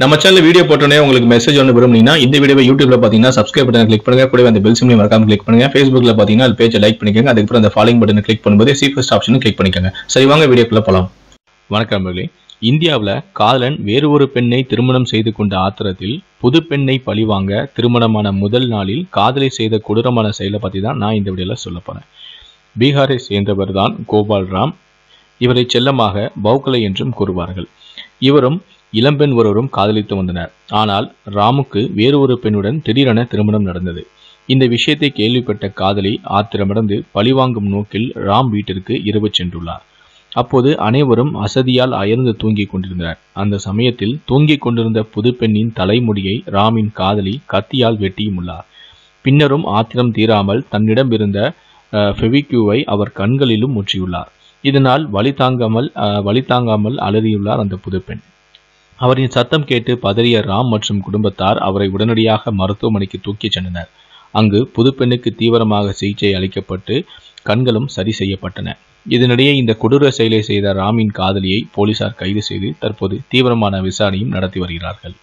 நம்ம channel video போட்டோன்னே உங்களுக்கு மெசேஜ் ஒன்று விரும்புனீங்கன்னா இந்த வீடியோ யூடியூப்ல பார்த்தீங்கன்னா சப்ஸ்கிரைப் பட்டன் கிளிக் பண்ணுங்க. கூட அந்த பெல் சிம்லையும் மறக்காம கிளிக் பண்ணுங்க. ஃபேஸ்புக்ல பார்த்தீங்கன்னா அது பேஜை லைக் பண்ணிக்கோங்க. அதுக்கப்புறம் அந்த ஃபாலோயிங் பட்டனை கிளிக் பண்ணும்போது சி ஃபர்ஸ்ட் ஆப்ஷனும் கிளிக் பண்ணிக்கோங்க. சரி வாங்க வீடியோக்குள்ள போகலாம் வணக்கம் மகளே இந்தியாவில் காதலன் வேறு ஒரு பெண்ணை திருமணம் செய்து கொண்ட ஆத்திரத்தில் புது பெண்ணை பழிவாங்க திருமணமான முதல் நாளில் காதலை செய்த கொடூரமான செயலை பற்றி தான் நான் இந்த வீடியோவில் சொல்ல போகிறேன் பீகாரை சேர்ந்தவர் தான் கோபால்ராம். இவரை செல்லமாக பௌக்கலை என்றும் கூறுவார்கள். இவரும் இளம்பெண் ஒருவரும் காதலித்து வந்தனர். ஆனால் ராமுக்கு வேறு ஒரு பெண்ணுடன் திடீரென திருமணம் நடந்தது. இந்த விஷயத்தை கேள்விப்பட்ட காதலி ஆத்திரமடைந்து பழிவாங்கும் நோக்கில் ராம் வீட்டிற்கு இரவு சென்றுள்ளார். அப்போது அனைவரும் அசதியால் அயர்ந்து தூங்கிக் கொண்டிருந்தனர். அந்த சமயத்தில் தூங்கிக் கொண்டிருந்த புதுப்பெண்ணின் தலைமுடியை ராமின் காதலி கத்தியால் வெட்டியும் உள்ளார். பின்னரும் ஆத்திரம் தீராமல் தன்னிடம் இருந்த ஃபெவிக்யூவை அவர் கண்களிலும் முற்றியுள்ளார். இதனால் வலி தாங்காமல் வழி வலி தாங்காமல் அலறியுள்ளார் அந்த புதுப்பெண் அவரின் சத்தம் கேட்டு பதறிய ராம் மற்றும் குடும்பத்தார் அவரை உடனடியாக மருத்துவமனைக்கு தூக்கிச் சென்றனர். அங்கு புதுப்பெண்ணுக்கு தீவிரமாக சிகிச்சை அளிக்கப்பட்டு கண்களும் சரி செய்யப்பட்டன. இதனிடையே இந்த கொடூர செயலை செய்த ராமின் காதலியை போலீசார் கைது செய்து தற்போது தீவிரமான விசாரணையும் நடத்தி வருகிறார்கள்.